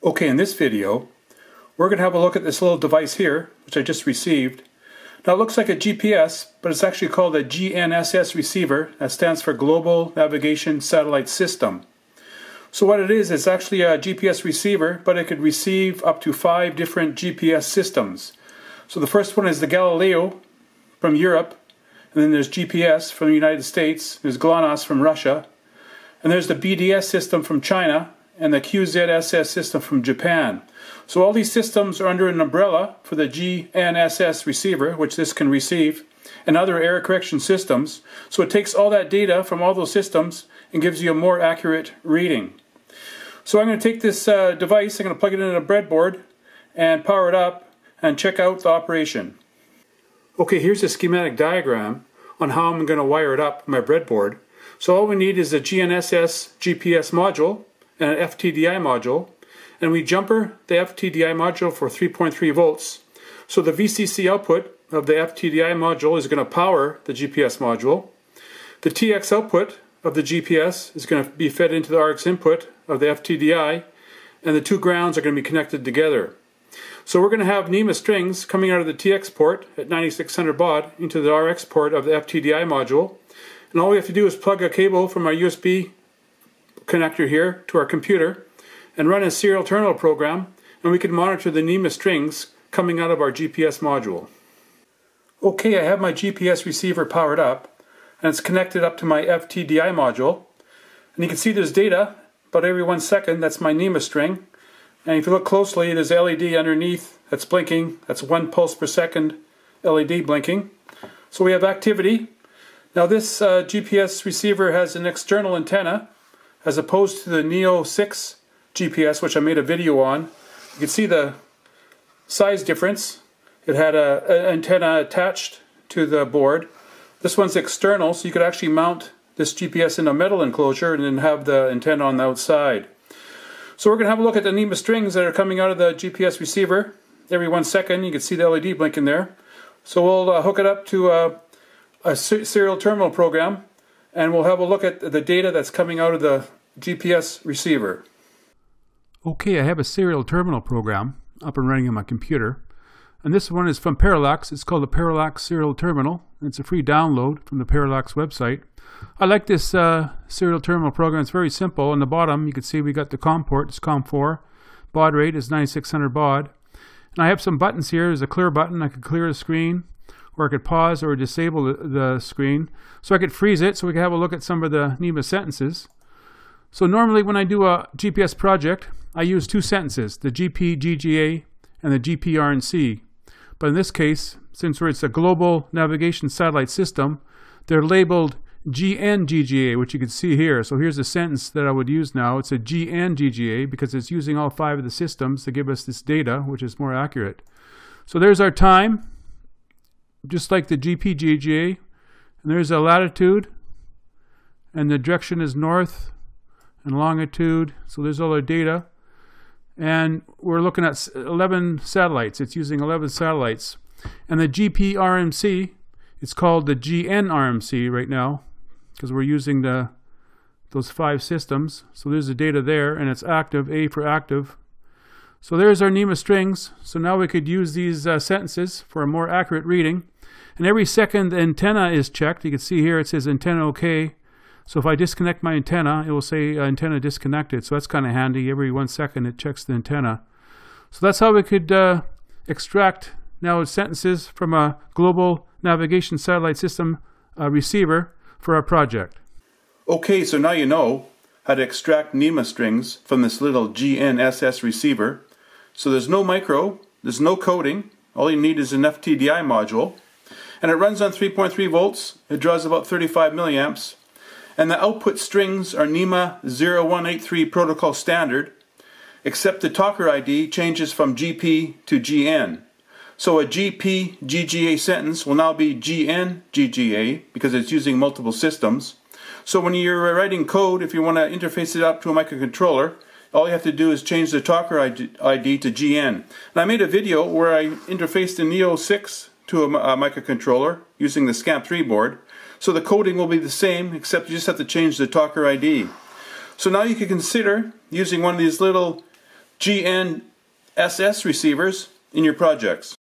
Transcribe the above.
Okay, in this video, we're going to have a look at this little device here, which I just received. Now it looks like a GPS, but it's actually called a GNSS receiver. That stands for Global Navigation Satellite System. So what it is, it's actually a GPS receiver, but it could receive up to five different GPS systems. So the first one is the Galileo from Europe, and then there's GPS from the United States, there's GLONASS from Russia, and there's the BDS system from China, and the QZSS system from Japan. So all these systems are under an umbrella for the GNSS receiver, which this can receive, and other error correction systems. So it takes all that data from all those systems and gives you a more accurate reading. So I'm going to take this uh, device, I'm going to plug it in a breadboard and power it up and check out the operation. Okay, here's a schematic diagram on how I'm going to wire it up my breadboard. So all we need is a GNSS GPS module and an FTDI module, and we jumper the FTDI module for 3.3 volts. So the VCC output of the FTDI module is going to power the GPS module. The TX output of the GPS is going to be fed into the RX input of the FTDI, and the two grounds are going to be connected together. So we're going to have NMEA strings coming out of the TX port at 9600 baud into the RX port of the FTDI module. And all we have to do is plug a cable from our USB connector here to our computer and run a serial terminal program and we can monitor the NMEA strings coming out of our GPS module. Okay, I have my GPS receiver powered up and it's connected up to my FTDI module and you can see there's data about every one second, that's my NMEA string and if you look closely there's LED underneath that's blinking, that's one pulse per second LED blinking. So we have activity. Now this uh, GPS receiver has an external antenna as opposed to the Neo 6 GPS, which I made a video on. You can see the size difference. It had an antenna attached to the board. This one's external, so you could actually mount this GPS in a metal enclosure and then have the antenna on the outside. So we're going to have a look at the NMEA strings that are coming out of the GPS receiver. Every one second, you can see the LED blinking there. So we'll uh, hook it up to uh, a serial terminal program and we'll have a look at the data that's coming out of the GPS receiver. Okay, I have a serial terminal program up and running on my computer. And this one is from Parallax. It's called the Parallax Serial Terminal. It's a free download from the Parallax website. I like this uh, serial terminal program. It's very simple. On the bottom, you can see we got the COM port. It's COM4. Baud rate is 9600 baud. And I have some buttons here. There's a clear button. I could clear the screen, or I could pause or disable the, the screen. So I could freeze it so we could have a look at some of the NMEA sentences. So normally when I do a GPS project, I use two sentences, the GPGGA and the GPRMC. But in this case, since it's a global navigation satellite system, they're labeled GNGGA, which you can see here. So here's a sentence that I would use now. It's a GNGGA because it's using all five of the systems to give us this data, which is more accurate. So there's our time, just like the GPGGA. And there's a latitude, and the direction is north, and longitude. So there's all our data. And we're looking at 11 satellites. It's using 11 satellites. And the GPRMC, it's called the GNRMC right now because we're using the those five systems. So there's the data there, and it's active, A for active. So there's our NMEA strings. So now we could use these uh, sentences for a more accurate reading. And every second the antenna is checked. You can see here it says antenna OK. So if I disconnect my antenna, it will say uh, antenna disconnected. So that's kind of handy. Every one second it checks the antenna. So that's how we could uh, extract now sentences from a global navigation satellite system uh, receiver for our project. Okay, so now you know how to extract NMEA strings from this little GNSS receiver. So there's no micro, there's no coding. All you need is an FTDI module. And it runs on 3.3 volts. It draws about 35 milliamps and the output strings are NMEA 0183 protocol standard, except the talker ID changes from GP to GN. So a GP GGA sentence will now be GN GGA because it's using multiple systems. So when you're writing code, if you want to interface it up to a microcontroller, all you have to do is change the talker ID to GN. And I made a video where I interfaced the Neo 6 to a, microcontroller using the SCAMP3 board. So the coding will be the same, except you just have to change the talker ID. So now you can consider using one of these little GNSS receivers in your projects.